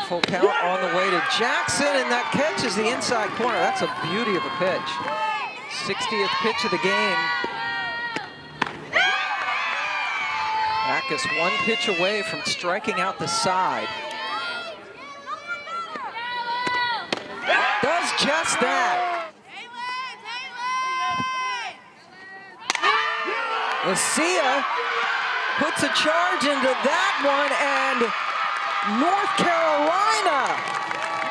Full count on the way to Jackson, and that catches the inside corner. That's a beauty of a pitch. 60th pitch of the game. Backes one pitch away from striking out the side. Does just that. Licea puts a charge into that one, and North Carolina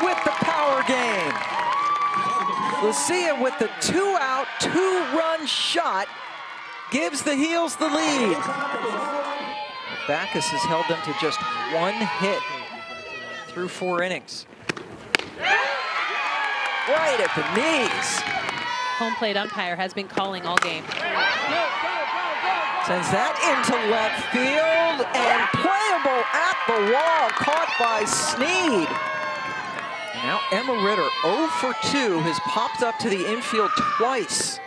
with the power game. Licea with the two-out, two-run shot gives the Heels the lead. Backes has held them to just one hit through four innings. Right at the knees. Home plate umpire has been calling all game. Sends that into left field and playable at the wall, caught by Sneed. now Emma Ritter, 0 for 2, has popped up to the infield twice.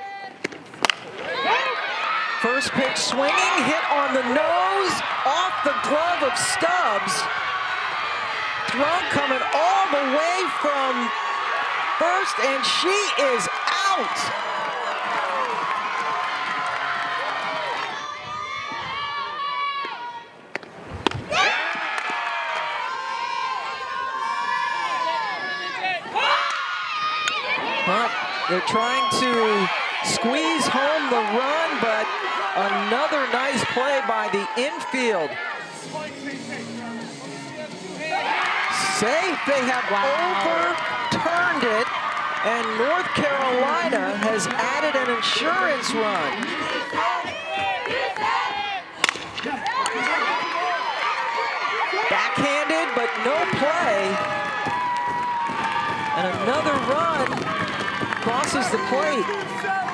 First pitch swinging, hit on the nose, off the glove of Stubbs. Throw coming all the way from first, and she is out. But they're trying to squeeze home the run, but another nice play by the infield. Safe, they have wow. overturned it, and North Carolina has added an insurance run. Backhanded, but no play. And another run crosses the plate.